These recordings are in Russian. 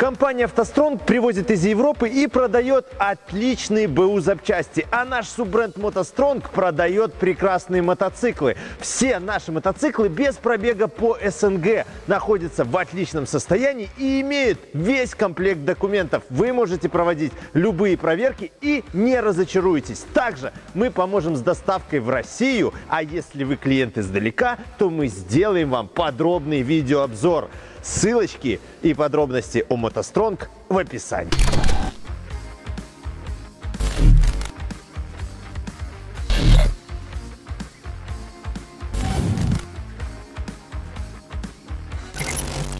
Компания «АвтоСтронг» привозит из Европы и продает отличные БУ запчасти. А наш суббренд «МотоСтронг» продает прекрасные мотоциклы. Все наши мотоциклы без пробега по СНГ находятся в отличном состоянии и имеют весь комплект документов. Вы можете проводить любые проверки и не разочаруетесь. Также мы поможем с доставкой в Россию, а если вы клиент издалека, то мы сделаем вам подробный видеообзор. Ссылочки и подробности о мотостронг в описании.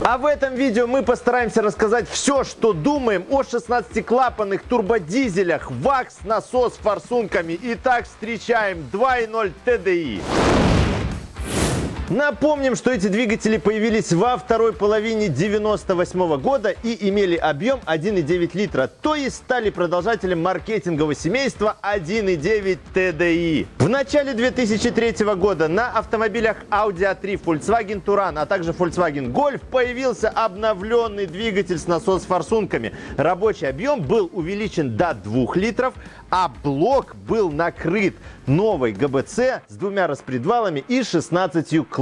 А в этом видео мы постараемся рассказать все, что думаем о 16-клапанных турбодизелях ВАКС насос с форсунками. Итак, встречаем 2.0 TDI. Напомним, что эти двигатели появились во второй половине 98 года и имели объем 1,9 литра, то есть стали продолжателем маркетингового семейства 1,9 TDI. В начале 2003 года на автомобилях Audi A3, Volkswagen Touran, а также Volkswagen Golf появился обновленный двигатель с насос-форсунками. Рабочий объем был увеличен до 2 литров, а блок был накрыт новой ГБЦ с двумя распредвалами и 16 клапанами.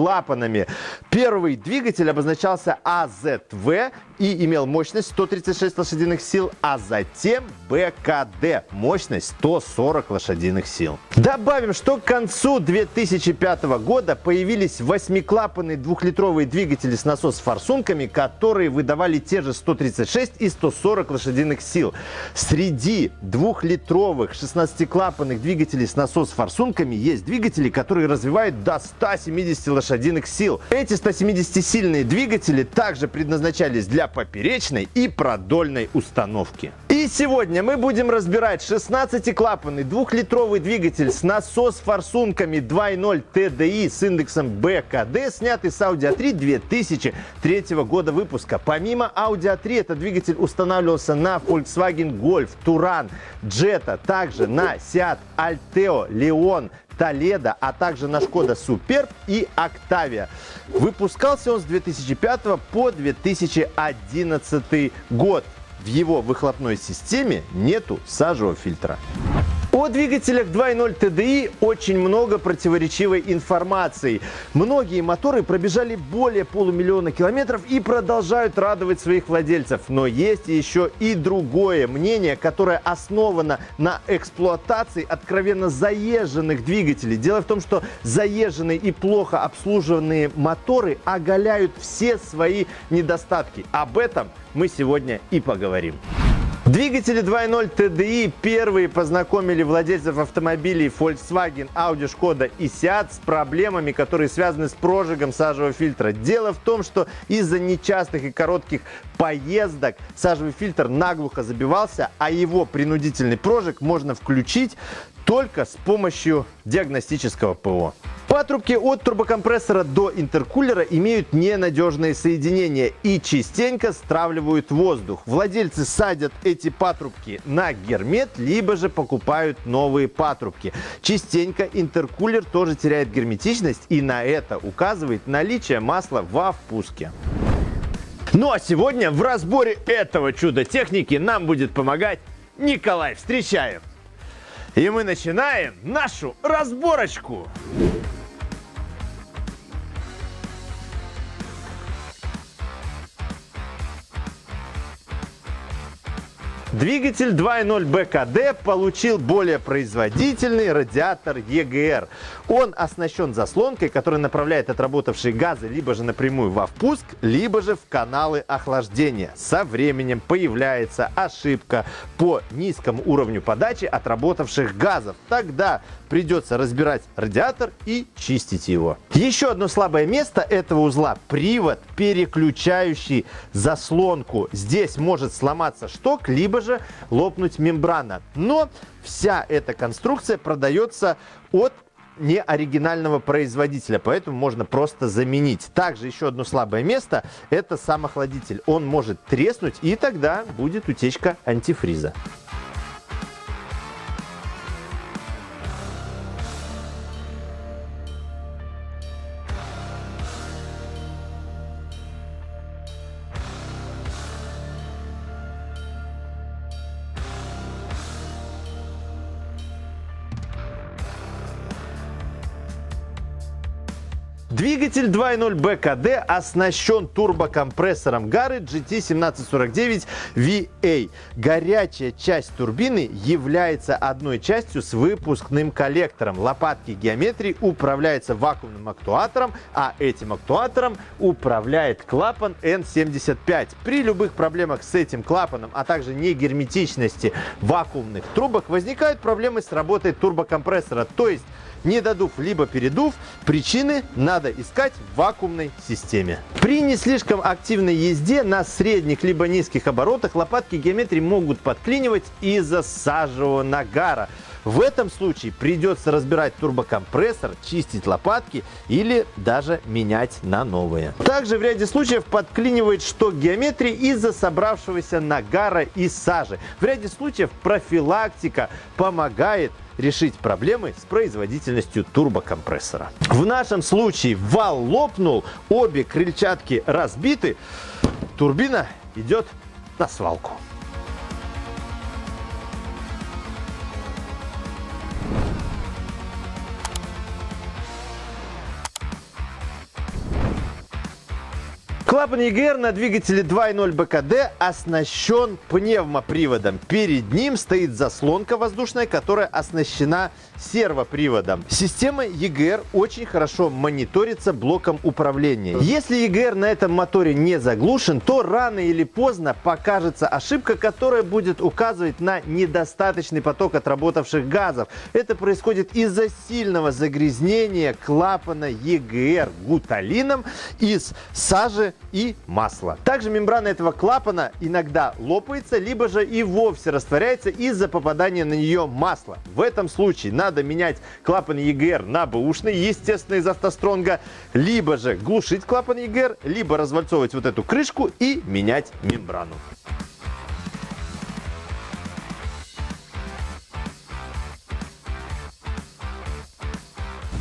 Первый двигатель обозначался АЗВ и имел мощность 136 лошадиных сил, а затем БКД мощность 140 лошадиных сил. Добавим, что к концу 2005 года появились восьмиклапанные двухлитровые двигатели с насос-форсунками, которые выдавали те же 136 и 140 лошадиных сил. Среди двухлитровых 16-клапанных двигателей с насос-форсунками есть двигатели, которые развивают до 170 лошадиных сил. Эти 170-сильные двигатели также предназначались для поперечной и продольной установки. И сегодня мы будем разбирать 16-клапанный двухлитровый двигатель с насос-форсунками 2.0 TDI с индексом БКД, снятый с Audi A3 2003 года выпуска. Помимо Audi A3 этот двигатель устанавливался на Volkswagen Golf, Touran, Jetta, также на Seat Alteo, Leon, Толедо, а также на Шкода Суперб и Октавия. Выпускался он с 2005 по 2011 год. В его выхлопной системе нету сажевого фильтра. О двигателях 2.0 TDI очень много противоречивой информации. Многие моторы пробежали более полумиллиона километров и продолжают радовать своих владельцев. Но есть еще и другое мнение, которое основано на эксплуатации откровенно заезженных двигателей. Дело в том, что заезженные и плохо обслуживанные моторы оголяют все свои недостатки. Об этом мы сегодня и поговорим. Двигатели 2.0 TDI первые познакомили владельцев автомобилей Volkswagen, Audi, Skoda и Seat с проблемами, которые связаны с прожигом сажевого фильтра. Дело в том, что из-за нечастых и коротких поездок сажевый фильтр наглухо забивался, а его принудительный прожиг можно включить только с помощью диагностического ПО. Патрубки от турбокомпрессора до интеркулера имеют ненадежные соединения и частенько стравливают воздух. Владельцы садят эти патрубки на гермет, либо же покупают новые патрубки. Частенько интеркулер тоже теряет герметичность и на это указывает наличие масла во впуске. Ну а сегодня в разборе этого чуда техники нам будет помогать Николай. Встречаем! И мы начинаем нашу разборочку. Двигатель 2.0 БКД получил более производительный радиатор EGR. Он оснащен заслонкой, которая направляет отработавшие газы либо же напрямую во впуск, либо же в каналы охлаждения. Со временем появляется ошибка по низкому уровню подачи отработавших газов. Тогда придется разбирать радиатор и чистить его. Еще одно слабое место этого узла – привод, переключающий заслонку. Здесь может сломаться шток, либо же лопнуть мембрана. Но вся эта конструкция продается от не оригинального производителя, поэтому можно просто заменить. Также еще одно слабое место – это сам охладитель. Он может треснуть, и тогда будет утечка антифриза. Двигатель 2.0 БКД оснащен турбокомпрессором Гары GT1749 VA. Горячая часть турбины является одной частью с выпускным коллектором. Лопатки геометрии управляются вакуумным актуатором, а этим актуатором управляет клапан N75. При любых проблемах с этим клапаном, а также негерметичности вакуумных трубок возникают проблемы с работой турбокомпрессора, то есть не додув либо передув, причины надо искать в вакуумной системе. При не слишком активной езде на средних либо низких оборотах лопатки геометрии могут подклинивать из-за сажевого нагара. В этом случае придется разбирать турбокомпрессор, чистить лопатки или даже менять на новые. Также в ряде случаев подклинивает шток геометрии из-за собравшегося нагара и сажи. В ряде случаев профилактика помогает решить проблемы с производительностью турбокомпрессора. В нашем случае вал лопнул, обе крыльчатки разбиты, турбина идет на свалку. Клапан EGR на двигателе 2.0 БКД оснащен пневмоприводом. Перед ним стоит заслонка воздушная, которая оснащена сервоприводом. Система EGR очень хорошо мониторится блоком управления. Если EGR на этом моторе не заглушен, то рано или поздно покажется ошибка, которая будет указывать на недостаточный поток отработавших газов. Это происходит из-за сильного загрязнения клапана EGR гуталином из сажи и масла. Также мембрана этого клапана иногда лопается, либо же и вовсе растворяется из-за попадания на нее масла. В этом случае надо менять клапан EGR на бэушный, естественно, из автостронга, либо же глушить клапан EGR, либо развальцовывать вот эту крышку и менять мембрану.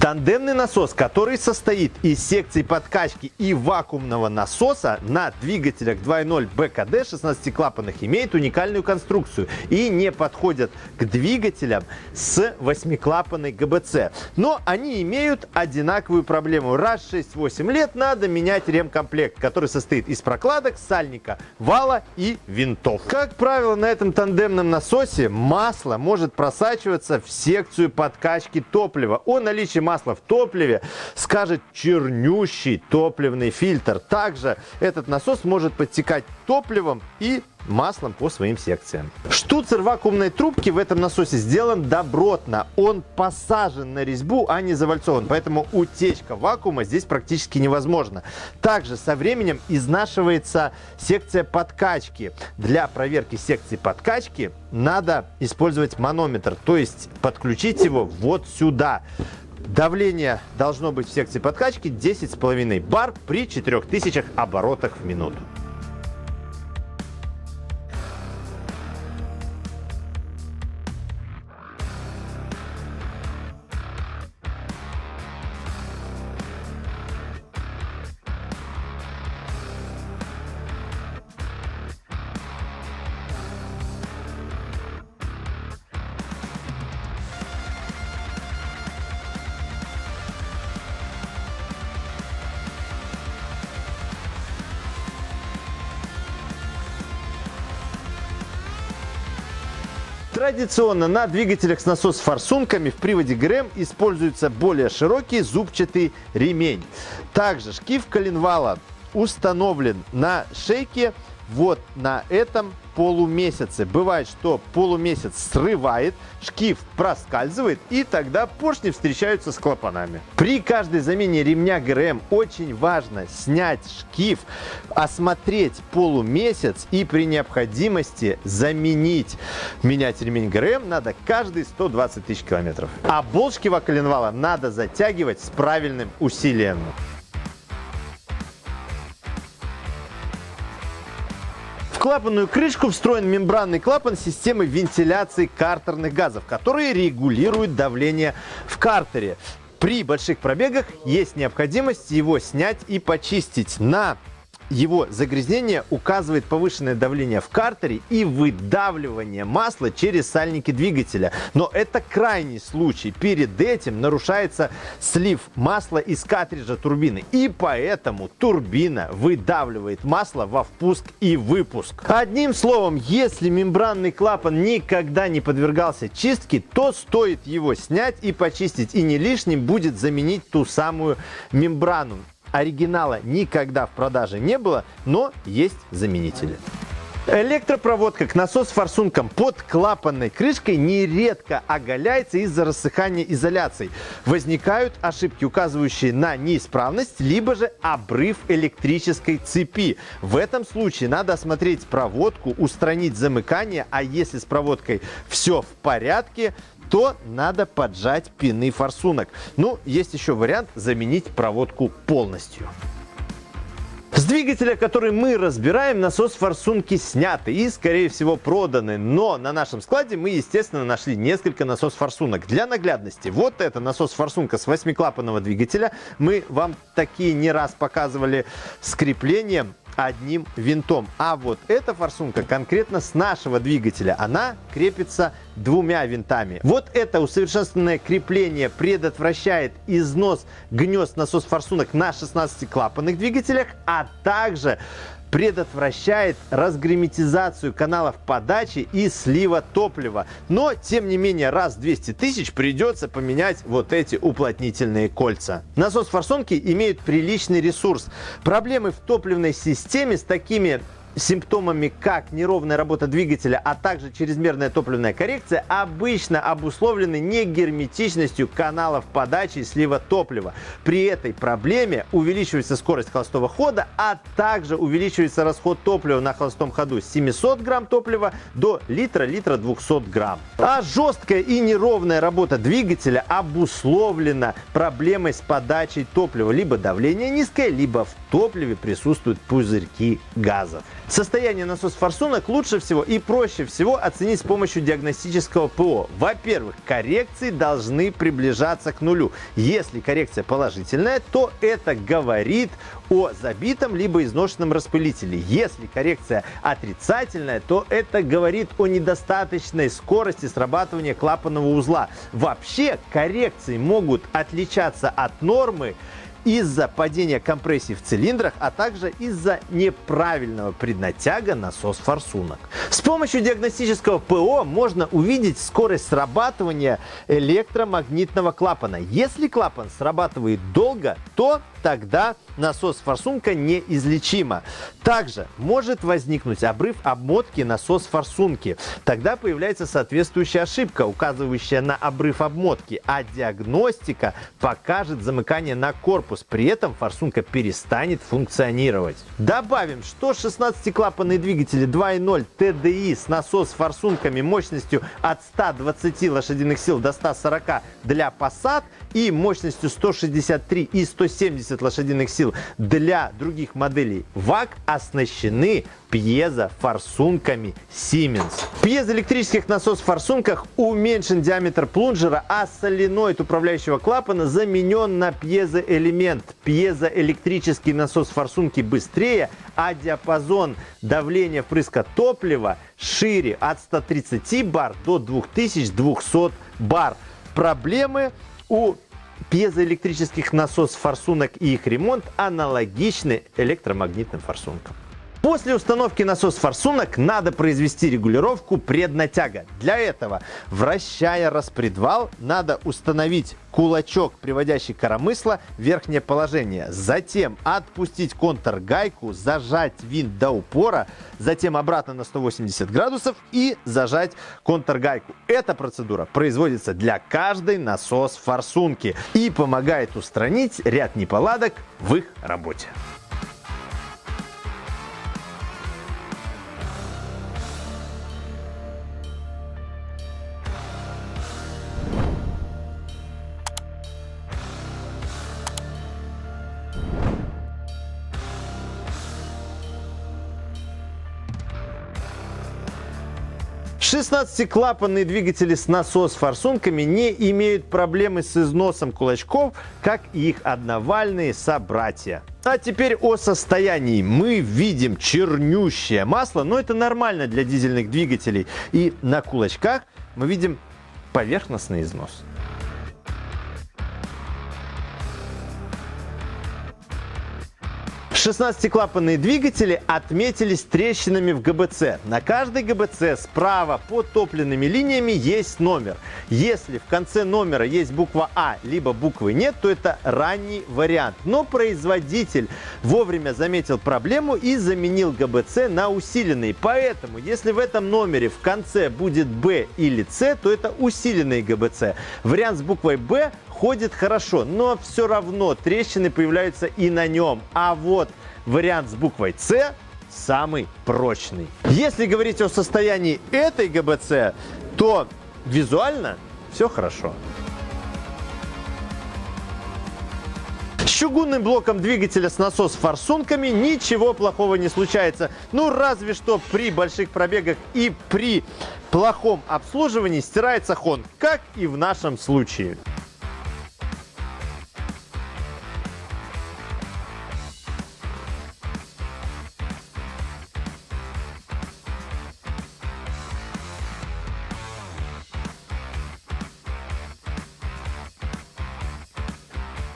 Тандемный насос, который состоит из секции подкачки и вакуумного насоса на двигателях 2.0 БКД 16-клапанных имеет уникальную конструкцию и не подходят к двигателям с 8-клапанной ГБЦ. Но они имеют одинаковую проблему. Раз в 6-8 лет надо менять ремкомплект, который состоит из прокладок, сальника, вала и винтов. Как правило, на этом тандемном насосе масло может просачиваться в секцию подкачки топлива. О наличии масла масла в топливе, скажет чернющий топливный фильтр. Также этот насос может подтекать топливом и маслом по своим секциям. Штуцер вакуумной трубки в этом насосе сделан добротно. Он посажен на резьбу, а не завальцован. Поэтому утечка вакуума здесь практически невозможна. Также со временем изнашивается секция подкачки. Для проверки секции подкачки надо использовать манометр, то есть подключить его вот сюда. Давление должно быть в секции подкачки 10,5 бар при 4000 оборотах в минуту. Традиционно на двигателях с насос-форсунками в приводе ГРМ используется более широкий зубчатый ремень. Также шкив коленвала установлен на шейке вот на этом полумесяце. Бывает, что полумесяц срывает, шкив проскальзывает, и тогда поршни встречаются с клапанами. При каждой замене ремня ГРМ очень важно снять шкив, осмотреть полумесяц и при необходимости заменить. Менять ремень ГРМ надо каждые 120 тысяч километров. А болт шкива надо затягивать с правильным усилием. Клапанную крышку встроен мембранный клапан системы вентиляции картерных газов, которые регулируют давление в картере. При больших пробегах есть необходимость его снять и почистить. На его загрязнение указывает повышенное давление в картере и выдавливание масла через сальники двигателя. Но это крайний случай. Перед этим нарушается слив масла из картриджа турбины. И поэтому турбина выдавливает масло во впуск и выпуск. Одним словом, если мембранный клапан никогда не подвергался чистке, то стоит его снять и почистить. И не лишним будет заменить ту самую мембрану. Оригинала никогда в продаже не было, но есть заменители. Электропроводка к насос-форсункам под клапанной крышкой нередко оголяется из-за рассыхания изоляций. Возникают ошибки, указывающие на неисправность, либо же обрыв электрической цепи. В этом случае надо осмотреть проводку, устранить замыкание, а если с проводкой все в порядке, то надо поджать пины форсунок. Ну, есть еще вариант заменить проводку полностью. С двигателя, который мы разбираем, насос форсунки сняты и, скорее всего, проданы. Но на нашем складе мы, естественно, нашли несколько насос форсунок. Для наглядности, вот это насос форсунка с восьмиклапанного двигателя. Мы вам такие не раз показывали с креплением одним винтом. А вот эта форсунка конкретно с нашего двигателя, она крепится двумя винтами. Вот это усовершенствованное крепление предотвращает износ гнезд насос форсунок на 16 клапанных двигателях, а также предотвращает разгерметизацию каналов подачи и слива топлива. Но, тем не менее, раз в 200 тысяч придется поменять вот эти уплотнительные кольца. Насос форсунки имеют приличный ресурс. Проблемы в топливной системе с такими симптомами, как неровная работа двигателя, а также чрезмерная топливная коррекция, обычно обусловлены негерметичностью каналов подачи и слива топлива. При этой проблеме увеличивается скорость холостого хода, а также увеличивается расход топлива на холостом ходу с 700 грамм топлива до литра-литра 200 грамм. А жесткая и неровная работа двигателя обусловлена проблемой с подачей топлива. Либо давление низкое, либо в топливе присутствуют пузырьки газов. Состояние насос-форсунок лучше всего и проще всего оценить с помощью диагностического ПО. Во-первых, коррекции должны приближаться к нулю. Если коррекция положительная, то это говорит о забитом либо изношенном распылителе. Если коррекция отрицательная, то это говорит о недостаточной скорости срабатывания клапанного узла. Вообще коррекции могут отличаться от нормы из-за падения компрессии в цилиндрах, а также из-за неправильного преднатяга насос форсунок. С помощью диагностического ПО можно увидеть скорость срабатывания электромагнитного клапана. Если клапан срабатывает долго, то тогда насос-форсунка неизлечима. Также может возникнуть обрыв обмотки насос-форсунки. Тогда появляется соответствующая ошибка, указывающая на обрыв обмотки, а диагностика покажет замыкание на корпус. При этом форсунка перестанет функционировать. Добавим, что 16-клапанные двигатели 2.0 TDI с насос-форсунками мощностью от 120 лошадиных сил до 140 для Passat и мощностью 163 и 170 лошадиных сил для других моделей ВАК оснащены пьезофорсунками Siemens. В пьезоэлектрических насос-форсунках уменьшен диаметр плунжера, а соленоид управляющего клапана заменен на пьезоэлемент. Пьезоэлектрический насос форсунки быстрее, а диапазон давления впрыска топлива шире от 130 бар до 2200 бар. Проблемы у пьезоэлектрических насос-форсунок и их ремонт аналогичны электромагнитным форсункам. После установки насос-форсунок надо произвести регулировку преднатяга. Для этого, вращая распредвал, надо установить кулачок, приводящий коромысло в верхнее положение. Затем отпустить контргайку, зажать винт до упора, затем обратно на 180 градусов и зажать контргайку. Эта процедура производится для каждой насос-форсунки и помогает устранить ряд неполадок в их работе. 16-клапанные двигатели с насос-форсунками не имеют проблемы с износом кулачков, как и их одновальные собратья. А теперь о состоянии. Мы видим чернющее масло, но это нормально для дизельных двигателей. И на кулачках мы видим поверхностный износ. 16-клапанные двигатели отметились трещинами в ГБЦ. На каждой ГБЦ справа под топливными линиями есть номер. Если в конце номера есть буква А, либо буквы нет, то это ранний вариант. Но производитель вовремя заметил проблему и заменил ГБЦ на усиленный. Поэтому, если в этом номере в конце будет Б или С, то это усиленный ГБЦ. Вариант с буквой Б ходит хорошо, но все равно трещины появляются и на нем. А вот вариант с буквой С самый прочный. Если говорить о состоянии этой ГБЦ, то визуально все хорошо. С чугунным блоком двигателя с насос-форсунками ничего плохого не случается. Ну, разве что при больших пробегах и при плохом обслуживании стирается хон, как и в нашем случае.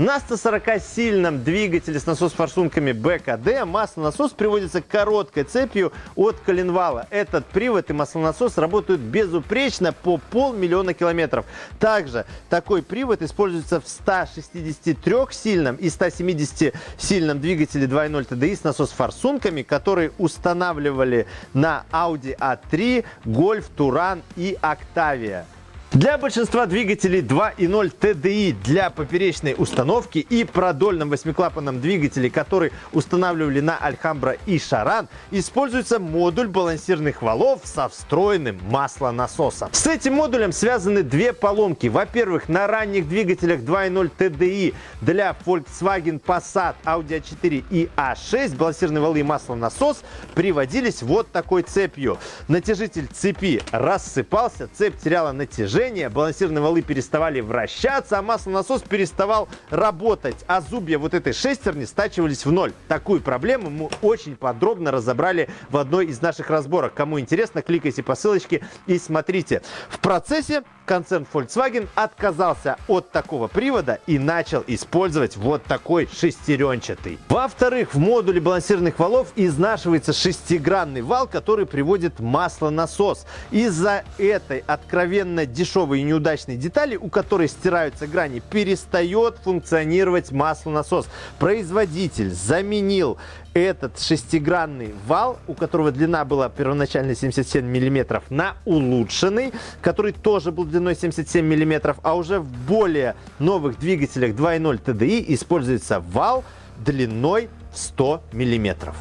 На 140-сильном двигателе с насос-форсунками БКД маслонасос приводится короткой цепью от коленвала. Этот привод и маслонасос работают безупречно по полмиллиона километров. Также такой привод используется в 163-сильном и 170-сильном двигателе 2.0 TDI с насос-форсунками, которые устанавливали на Audi A3, Golf, Туран и Octavia. Для большинства двигателей 2.0 TDI для поперечной установки и продольном восьмиклапанном двигателе, который устанавливали на Альхамбра и Шаран, используется модуль балансирных валов со встроенным маслонасосом. С этим модулем связаны две поломки. Во-первых, на ранних двигателях 2.0 TDI для Volkswagen Passat, Audi A4 и A6 балансирные валы и маслонасос приводились вот такой цепью. Натяжитель цепи рассыпался, цепь теряла натяжение, движения, балансирные валы переставали вращаться, а маслонасос переставал работать, а зубья вот этой шестерни стачивались в ноль. Такую проблему мы очень подробно разобрали в одной из наших разборок. Кому интересно, кликайте по ссылочке и смотрите. В процессе концерн Volkswagen отказался от такого привода и начал использовать вот такой шестеренчатый. Во-вторых, в модуле балансирных валов изнашивается шестигранный вал, который приводит маслонасос. Из-за этой откровенно дешевой и неудачной детали, у которой стираются грани, перестает функционировать маслонасос. Производитель заменил этот шестигранный вал, у которого длина была первоначально 77 миллиметров, на улучшенный, который тоже был длиной 77 миллиметров, а уже в более новых двигателях 2.0 TDI используется вал длиной в 100 миллиметров.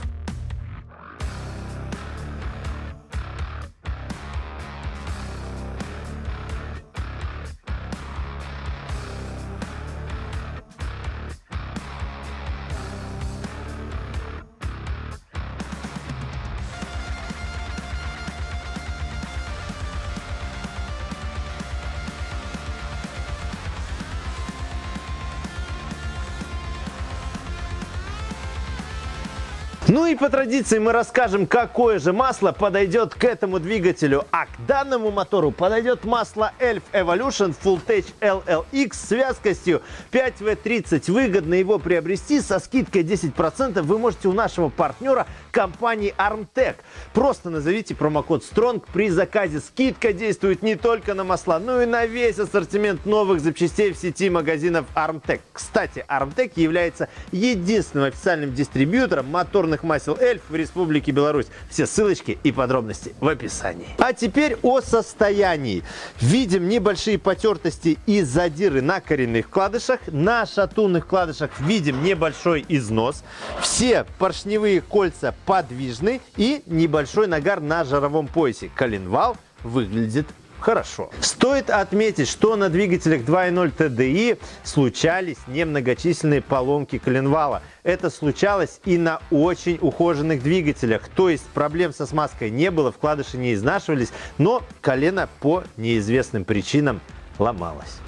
По традиции мы расскажем, какое же масло подойдет к этому двигателю. А к данному мотору подойдет масло Elf Evolution Full Tech LLX с вязкостью 5W30. Выгодно его приобрести со скидкой 10% вы можете у нашего партнера компании Armtech. Просто назовите промокод STRONG при заказе. Скидка действует не только на масла, но и на весь ассортимент новых запчастей в сети магазинов Armtech. Кстати, Armtech является единственным официальным дистрибьютором моторных эфирных масел Эльф в Республике Беларусь. Все ссылочки и подробности в описании. А теперь о состоянии. Видим небольшие потертости и задиры на коренных вкладышах. На шатунных вкладышах видим небольшой износ. Все поршневые кольца подвижны и небольшой нагар на жаровом поясе. Коленвал выглядит хорошо. Стоит отметить, что на двигателях 2.0 TDI случались немногочисленные поломки коленвала. Это случалось и на очень ухоженных двигателях, то есть проблем со смазкой не было, вкладыши не изнашивались, но колено по неизвестным причинам ломалось.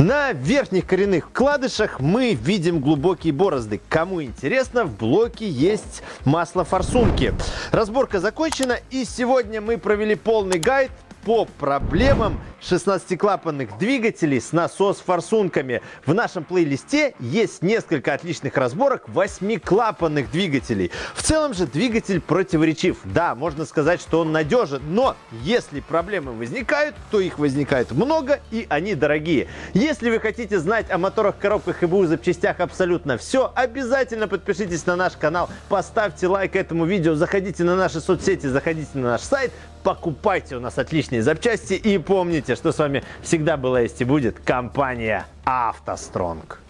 На верхних коренных вкладышах мы видим глубокие борозды. Кому интересно, в блоке есть масло форсунки. Разборка закончена и сегодня мы провели полный гайд по проблемам 16-клапанных двигателей с насос-форсунками. В нашем плейлисте есть несколько отличных разборок 8-клапанных двигателей. В целом же двигатель противоречив. Да, можно сказать, что он надежен, но если проблемы возникают, то их возникает много и они дорогие. Если вы хотите знать о моторах, коробках и БУ запчастях абсолютно все, обязательно подпишитесь на наш канал, поставьте лайк этому видео, заходите на наши соцсети, заходите на наш сайт, покупайте у нас отличные запчасти и помните, что с вами всегда была есть и будет компания «АвтоСтронг».